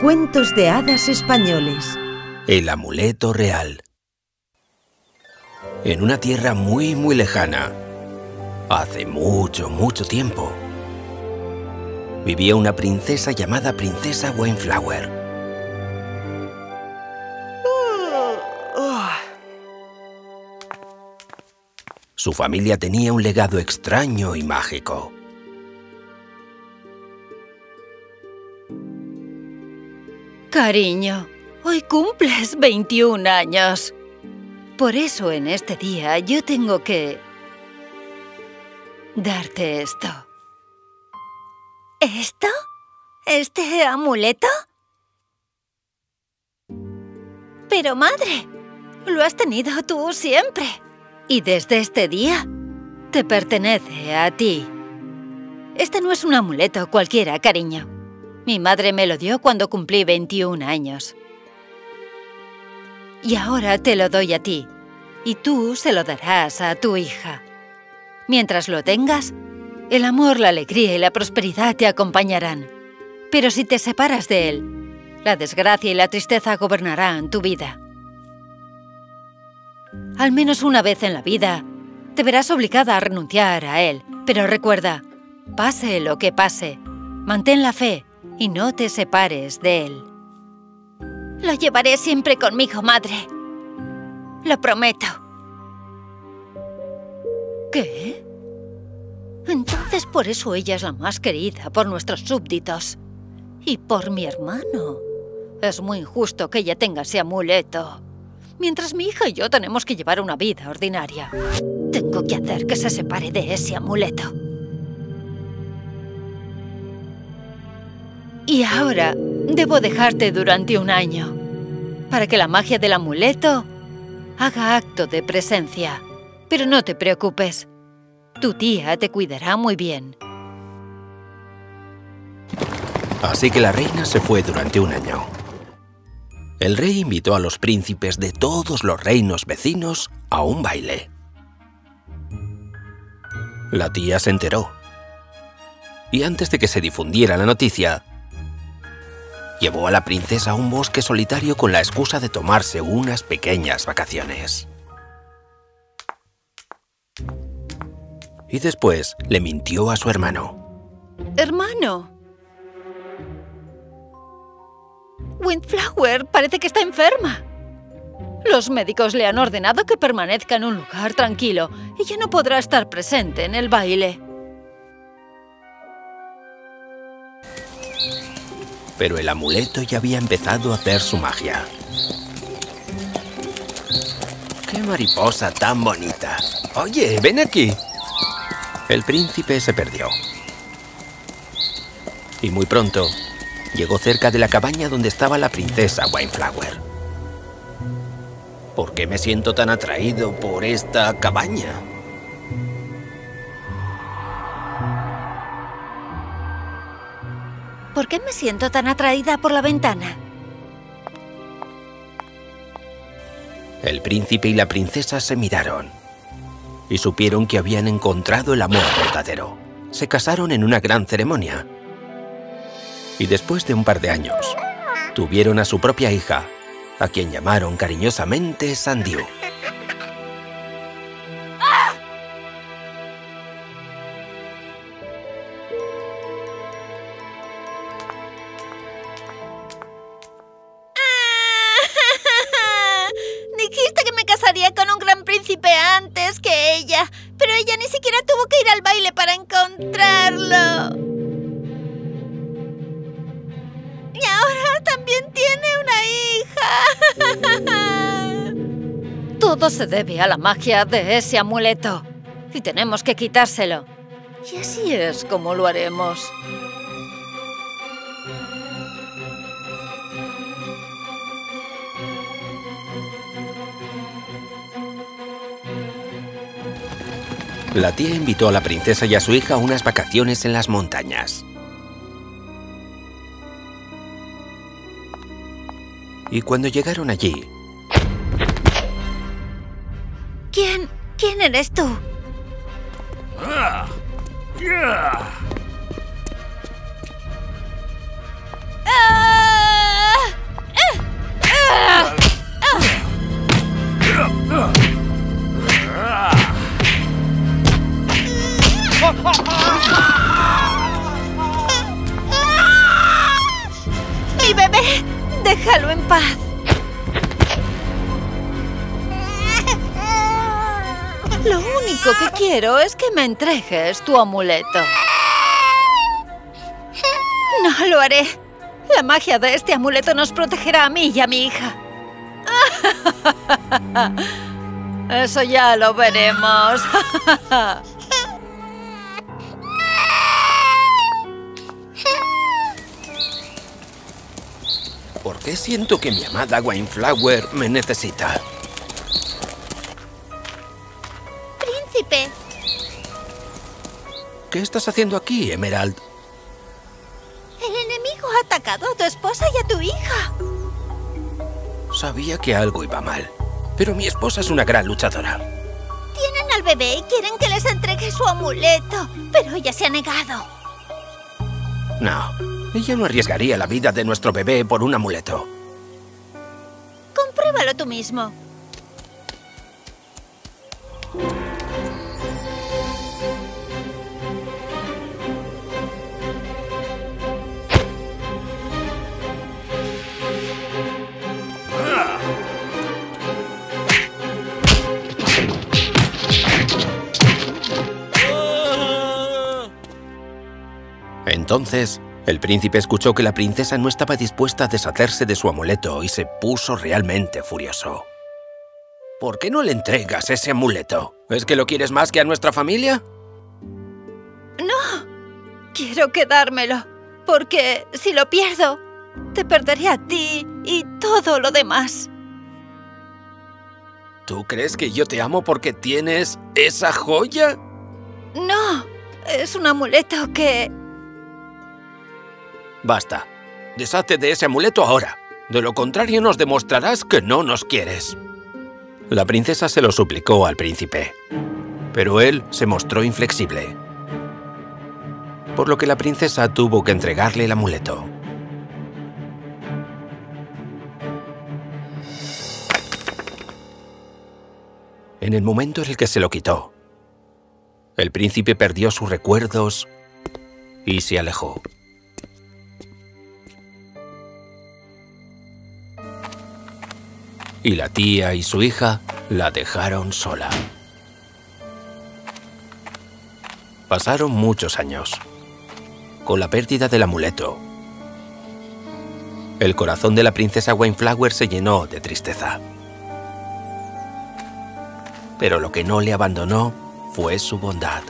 Cuentos de hadas españoles. El amuleto real. En una tierra muy, muy lejana, hace mucho, mucho tiempo, vivía una princesa llamada Princesa Wineflower. Su familia tenía un legado extraño y mágico. Cariño, hoy cumples 21 años. Por eso en este día yo tengo que... darte esto. ¿Esto? ¿Este amuleto? Pero madre, lo has tenido tú siempre. Y desde este día, te pertenece a ti. Este no es un amuleto cualquiera, cariño. Mi madre me lo dio cuando cumplí 21 años. Y ahora te lo doy a ti, y tú se lo darás a tu hija. Mientras lo tengas, el amor, la alegría y la prosperidad te acompañarán. Pero si te separas de él, la desgracia y la tristeza gobernarán tu vida. Al menos una vez en la vida, te verás obligada a renunciar a él. Pero recuerda, pase lo que pase, mantén la fe y no te separes de él. Lo llevaré siempre conmigo, madre. Lo prometo. ¿Qué? Entonces por eso ella es la más querida por nuestros súbditos. Y por mi hermano. Es muy injusto que ella tenga ese amuleto. Mientras mi hija y yo tenemos que llevar una vida ordinaria. Tengo que hacer que se separe de ese amuleto. Y ahora debo dejarte durante un año para que la magia del amuleto haga acto de presencia. Pero no te preocupes, tu tía te cuidará muy bien. Así que la reina se fue durante un año. El rey invitó a los príncipes de todos los reinos vecinos a un baile. La tía se enteró. Y antes de que se difundiera la noticia, llevó a la princesa a un bosque solitario con la excusa de tomarse unas pequeñas vacaciones. Y después le mintió a su hermano. ¡Hermano! Windflower parece que está enferma. Los médicos le han ordenado que permanezca en un lugar tranquilo y ya no podrá estar presente en el baile. Pero el amuleto ya había empezado a hacer su magia. ¡Qué mariposa tan bonita! ¡Oye, ven aquí! El príncipe se perdió. Y muy pronto, llegó cerca de la cabaña donde estaba la princesa Wineflower. ¿Por qué me siento tan atraído por esta cabaña? Qué me siento tan atraída por la ventana? El príncipe y la princesa se miraron y supieron que habían encontrado el amor verdadero. Se casaron en una gran ceremonia. Y después de un par de años, tuvieron a su propia hija, a quien llamaron cariñosamente Sandiu. Ir al baile para encontrarlo. Y ahora también tiene una hija. Todo se debe a la magia de ese amuleto. Y tenemos que quitárselo. Y así es como lo haremos. La tía invitó a la princesa y a su hija a unas vacaciones en las montañas. Y cuando llegaron allí, ¿Quién? ¿Quién eres tú? ¡Ah! ¡Mi bebé! ¡Déjalo en paz! Lo único que quiero es que me entregues tu amuleto. No lo haré. La magia de este amuleto nos protegerá a mí y a mi hija. Eso ya lo veremos. qué siento que mi amada Wineflower me necesita? Príncipe, ¿Qué estás haciendo aquí, Emerald? el enemigo ha atacado a tu esposa y a tu hija. Sabía que algo iba mal, pero mi esposa es una gran luchadora. Tienen al bebé y quieren que les entregue su amuleto, pero ella se ha negado. No, ella no arriesgaría la vida de nuestro bebé por un amuleto. Compruébalo tú mismo. Entonces, el príncipe escuchó que la princesa no estaba dispuesta a deshacerse de su amuleto y se puso realmente furioso. ¿Por qué no le entregas ese amuleto? ¿Es que lo quieres más que a nuestra familia? Quiero quedármelo, porque si lo pierdo, te perderé a ti y todo lo demás. ¿Tú crees que yo te amo porque tienes esa joya? No, es un amuleto que... Basta. Deshate de ese amuleto ahora. De lo contrario nos demostrarás que no nos quieres. La princesa se lo suplicó al príncipe, pero él se mostró inflexible. Por lo que la princesa tuvo que entregarle el amuleto. En el momento en el que se lo quitó, el príncipe perdió sus recuerdos y se alejó. Y la tía y su hija la dejaron sola. Pasaron muchos años. Con la pérdida del amuleto, el corazón de la princesa Wineflower se llenó de tristeza. Pero lo que no le abandonó fue su bondad.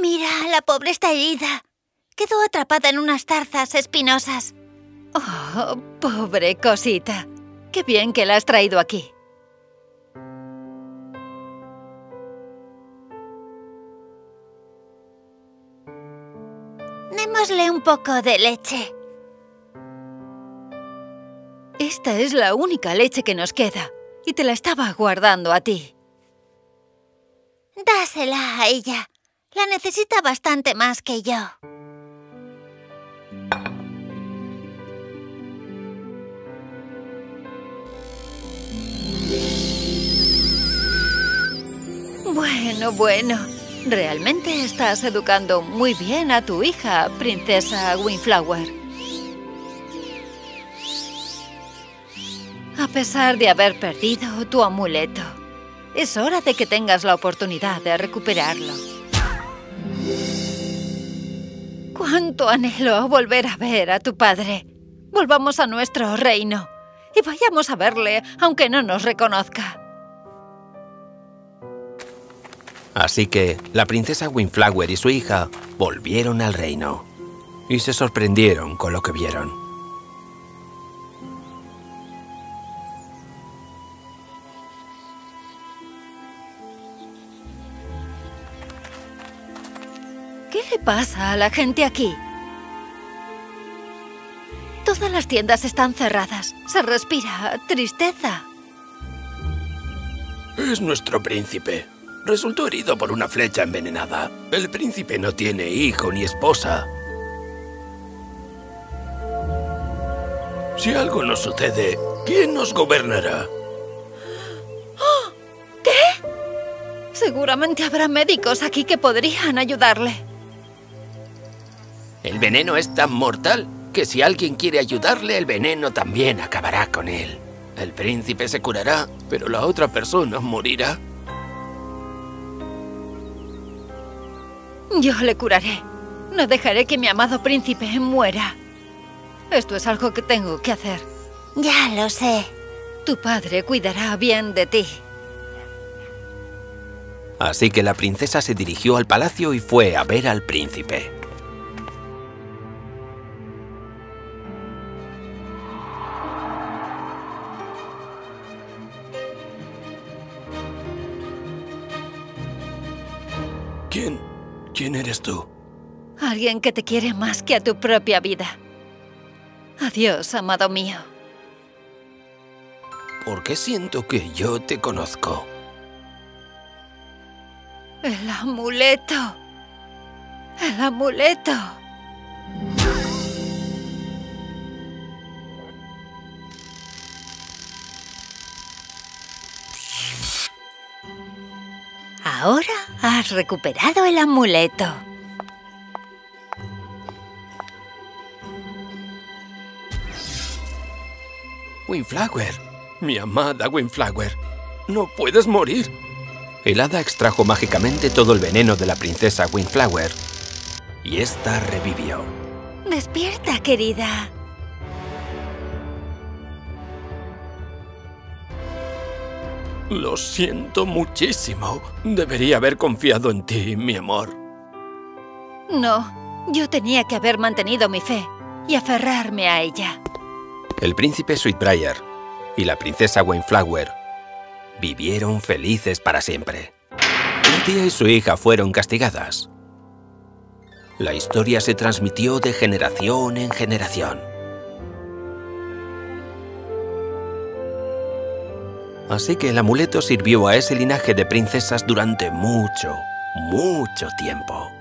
Mira, la pobre está herida. Quedó atrapada en unas zarzas espinosas. Oh, pobre cosita. Qué bien que la has traído aquí. Démosle un poco de leche. Esta es la única leche que nos queda y te la estaba guardando a ti. Dásela a ella. La necesita bastante más que yo. Bueno, bueno. Realmente estás educando muy bien a tu hija, princesa Windflower. A pesar de haber perdido tu amuleto, es hora de que tengas la oportunidad de recuperarlo. Cuánto anhelo volver a ver a tu padre. Volvamos a nuestro reino y vayamos a verle, aunque no nos reconozca. Así que la princesa Windflower y su hija volvieron al reino y se sorprendieron con lo que vieron. ¿Qué le pasa a la gente aquí? Todas las tiendas están cerradas. Se respira tristeza. Es nuestro príncipe. Resultó herido por una flecha envenenada. El príncipe no tiene hijo ni esposa. Si algo nos sucede, ¿quién nos gobernará? Seguramente habrá médicos aquí que podrían ayudarle. El veneno es tan mortal que si alguien quiere ayudarle, el veneno también acabará con él. El príncipe se curará, pero la otra persona morirá. Yo le curaré. No dejaré que mi amado príncipe muera. Esto es algo que tengo que hacer. Ya lo sé. Tu padre cuidará bien de ti. Así que la princesa se dirigió al palacio y fue a ver al príncipe. ¿Quién eres tú? Alguien que te quiere más que a tu propia vida. Adiós, amado mío. ¿Por qué siento que yo te conozco? El amuleto. El amuleto. Ahora has recuperado el amuleto. Windflower, mi amada Windflower, no puedes morir. El hada extrajo mágicamente todo el veneno de la princesa Windflower y ésta revivió. Despierta, querida. Lo siento muchísimo. Debería haber confiado en ti, mi amor. No, yo tenía que haber mantenido mi fe y aferrarme a ella. El príncipe Sweetbriar y la princesa Windflower vivieron felices para siempre. La tía y su hija fueron castigadas. La historia se transmitió de generación en generación. Así que el amuleto sirvió a ese linaje de princesas durante mucho, mucho tiempo.